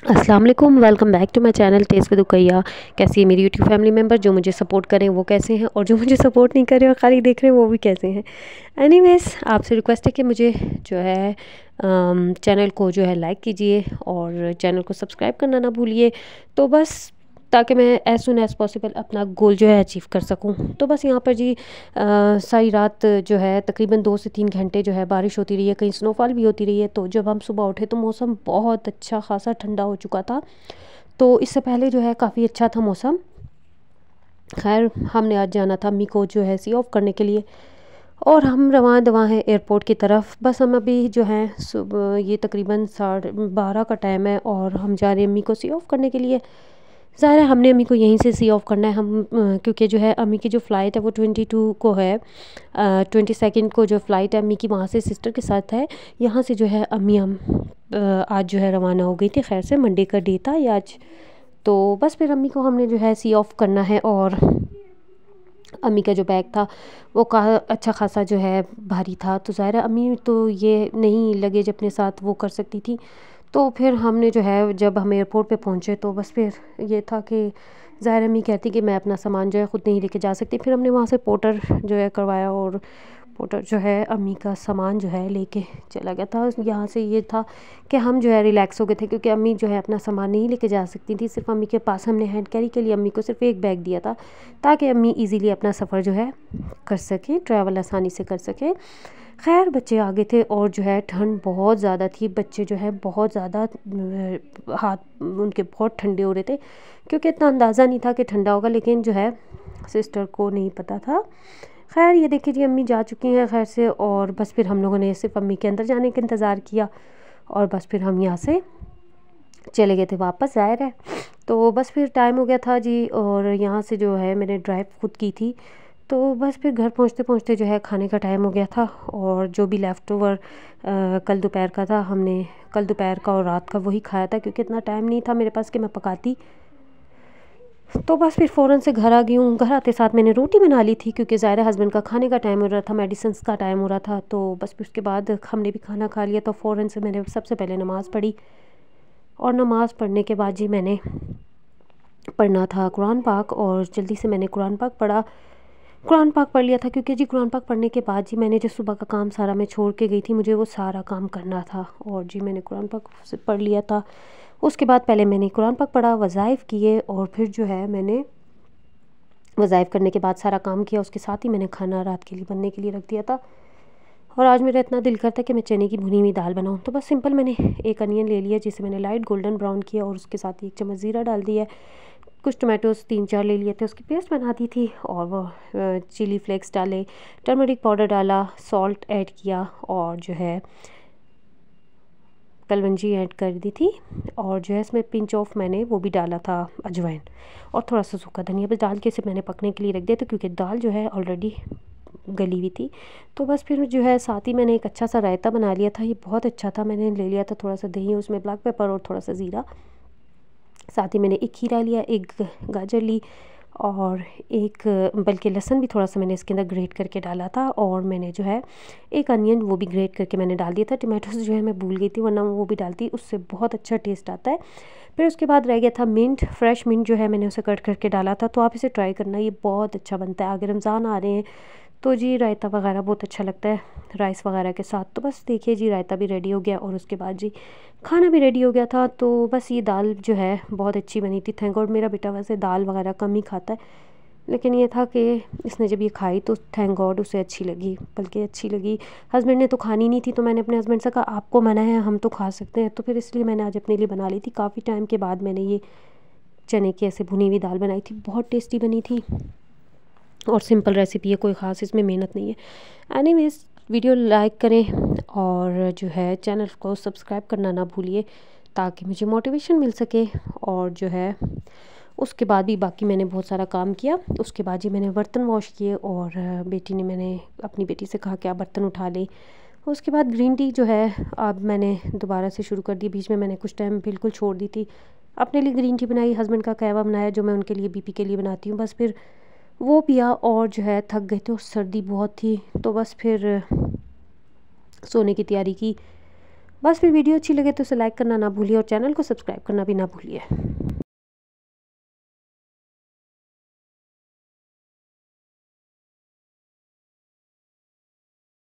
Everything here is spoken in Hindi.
अस्सलाम वालेकुम welcome back to my channel Tej with उकैया कैसी है मेरी यूट्यूब फैमिली मेंबर जो मुझे सपोर्ट करें, वो कैसे हैं? और जो मुझे सपोर्ट नहीं कर रहे और खाली देख रहे हैं, वो भी कैसे हैं? एनीवेज आपसे रिक्वेस्ट है कि मुझे जो है चैनल को जो है लाइक कीजिए और चैनल को सब्सक्राइब करना ना भूलिए। तो बस ताकि मैं एज सुन एज़ पॉसिबल अपना गोल जो है अचीव कर सकूँ। तो बस यहाँ पर जी आ, सारी रात जो है तकरीबन दो से तीन घंटे जो है बारिश होती रही है कहीं स्नोफॉल भी होती रही है तो जब हम सुबह उठे तो मौसम बहुत अच्छा खासा ठंडा हो चुका था। तो इससे पहले जो है काफ़ी अच्छा था मौसम। खैर हमने आज जाना था मी को जो है सी ऑफ़ करने के लिए। और हम रवा दवा हैं एयरपोर्ट की तरफ़। बस हम अभी जो है सुबह ये तकरीबन साढ़े बारह का टाइम है और हम जा रहे हैं मी को सी ऑफ़ करने के लिए। ज़ाहिर है, हमने अम्मी को यहीं से सी ऑफ़ करना है। हम क्योंकि जो है अम्मी की जो फ़्लाइट है, वो ट्वेंटी टू को है। ट्वेंटी सेकेंड को जो फ़्लाइट है अम्मी की वहाँ से सिस्टर के साथ है। यहाँ से जो है, अम्मी, हम आज जो है रवाना हो गई थी। खैर से मंडे का डे था या आज। तो बस फिर अम्मी को हमने जो है सी ऑफ़ करना है और अम्मी का जो बैग था, वो का अच्छा खासा जो है, भारी था। तो ज़ाहिर अम्मी तो ये नहीं लगेज अपने साथ वो कर सकती थी। तो फिर हमने जो है, जब हम एयरपोर्ट पे पहुँचे तो बस फिर ये था कि ज़ाहिर अम्मी कहती कि मैं अपना सामान जो है ख़ुद नहीं लेके जा सकती। फिर हमने वहाँ से पोर्टर जो है करवाया और पोर्टर जो है, अम्मी का सामान जो है लेके चला गया था। यहाँ से ये था कि हम जो है रिलैक्स हो गए थे क्योंकि अम्मी जो है अपना सामान नहीं लेके जा सकती थी। सिर्फ़ अम्मी के पास हमने हैंड कैरी के लिए अम्मी को सिर्फ़ एक बैग दिया था ताकि अम्मी ईज़िली अपना सफ़र जो है कर सकें ट्रैवल आसानी से कर सकें। खैर, बच्चे आगे थे और जो है ठंड बहुत ज़्यादा थी। बच्चे जो है बहुत ज़्यादा हाथ, उनके बहुत ठंडे हो रहे थे क्योंकि इतना अंदाज़ा नहीं था कि ठंडा होगा, लेकिन जो है सिस्टर को नहीं पता था। खैर, ये देखिए जी, अम्मी जा चुकी हैं खैर से और बस फिर हम लोगों ने सिर्फ़ अम्मी के अंदर जाने का इंतज़ार किया और बस फिर हम यहाँ से चले गए थे वापस, ज़ाहिर है। तो बस फिर टाइम हो गया था जी और यहाँ से जो है मैंने ड्राइव खुद की थी। तो बस फिर घर पहुँचते पहुँचते जो है खाने का टाइम हो गया था और जो भी लेफ़्ट ओवर कल दोपहर का था, हमने कल दोपहर का और रात का वही खाया था क्योंकि इतना टाइम नहीं था मेरे पास कि मैं पकाती। तो बस फिर फ़ौरन से घर आ गई हूँ। घर आते साथ मैंने रोटी बना ली थी क्योंकि ज़ाहिर हस्बैंड का खाने का टाइम हो रहा था मेडिसिन का टाइम हो रहा था तो बस फिर उसके बाद हमने भी खाना खा लिया। तो फ़ौरन से मैंने सबसे पहले नमाज़ पढ़ी और नमाज़ पढ़ने के बाद जी मैंने पढ़ना था कुरान पाक और जल्दी से मैंने कुरान पाक पढ़ा। कुरान पाक पढ़ लिया था क्योंकि जी कुरान पाक पढ़ने के बाद जी मैंने जो सुबह का काम सारा मैं छोड़ के गई थी, मुझे वो सारा काम करना था और जी मैंने कुरान पाक पढ़ लिया था। उसके बाद पहले मैंने कुरान पाक पढ़ा, वज़ाइफ़ किए और फिर जो है मैंने वज़ाइफ़ करने के बाद सारा काम किया। उसके साथ ही मैंने खाना रात के लिए बनने के लिए रख दिया था। और आज मेरा इतना दिल करता है कि मैं चने की भुनी हुई दाल बनाऊँ। तो बस सिंपल मैंने एक अनियन ले लिया, जिसे मैंने लाइट गोल्डन ब्राउन किया और उसके साथ ही एक चम्मच ज़ीरा डाल दिया। कुछ टोमेटोज़ तीन चार ले लिए थे, उसकी पेस्ट बना दी थी और वो चिली फ्लेक्स डाले, टर्मरिक पाउडर डाला, सॉल्ट ऐड किया और जो है कलवंजी ऐड कर दी थी और जो है इसमें पिंच ऑफ़ मैंने वो भी डाला था अजवाइन और थोड़ा सा सूखा धनिया बस डाल के इसे मैंने पकने के लिए रख दिया था क्योंकि दाल जो है ऑलरेडी गली हुई थी। तो बस फिर जो है साथ ही मैंने एक अच्छा सा रायता बना लिया था, ये बहुत अच्छा था, मैंने ले लिया था थोड़ा सा दही, उसमें ब्लैक पेपर और थोड़ा सा ज़ीरा। साथ ही मैंने एक खीरा लिया, एक गाजर ली और एक, बल्कि लहसन भी थोड़ा सा मैंने इसके अंदर ग्रेट करके डाला था और मैंने जो है एक अनियन वो भी ग्रेट करके मैंने डाल दिया था। टमाटोस जो है मैं भूल गई थी, वरना वो भी डालती, उससे बहुत अच्छा टेस्ट आता है। फिर उसके बाद रह गया था मिंट फ्रेश मिंट जो है मैंने उसे कट करके डाला था। तो आप इसे ट्राई करना, ये बहुत अच्छा बनता है। आगे रमज़ान आ रहे हैं तो जी, रायता वगैरह बहुत अच्छा लगता है राइस वगैरह के साथ। तो बस देखिए जी, रायता भी रेडी हो गया और उसके बाद जी, खाना भी रेडी हो गया था। तो बस ये दाल जो है, बहुत अच्छी बनी थी। थैंक गॉड मेरा बेटा वैसे दाल वगैरह कम ही खाता है। लेकिन ये था कि इसने जब ये खाई तो थैंक गॉड उसे अच्छी लगी, बल्कि अच्छी लगी। हस्बैंड ने तो खानी नहीं थी तो मैंने अपने हस्बैंड से कहा, आपको मना है, हम तो खा सकते हैं। तो फिर इसलिए मैंने आज अपने लिए बना ली थी। काफ़ी टाइम के बाद मैंने ये चने की ऐसे भुनी हुई दाल बनाई थी। बहुत टेस्टी बनी थी। और सिंपल रेसिपी है, कोई ख़ास इसमें मेहनत नहीं है। एनी वीडियो लाइक करें और जो है चैनल को सब्सक्राइब करना ना भूलिए, ताकि मुझे मोटिवेशन मिल सके और जो है उसके बाद भी बाकी मैंने बहुत सारा काम किया, उसके बाद ही मैंने बर्तन वॉश किए और बेटी ने मैंने अपनी बेटी से कहा कि आप बर्तन उठा लें। उसके बाद ग्रीन टी जो है, अब मैंने दोबारा से शुरू कर दी, बीच में मैंने कुछ टाइम बिल्कुल छोड़ दी थी। अपने लिए ग्रीन टी बनाई हस्बैंड का कहवा बनाया, जो मैं उनके लिए बीपी के लिए बनाती हूँ, बस फिर वो पिया और जो है थक गए थे, और सर्दी बहुत थी। तो बस फिर, सोने की तैयारी की। बस फिर वीडियो अच्छी लगे तो उसे लाइक करना ना भूलिए और चैनल को सब्सक्राइब करना भी ना भूलिए।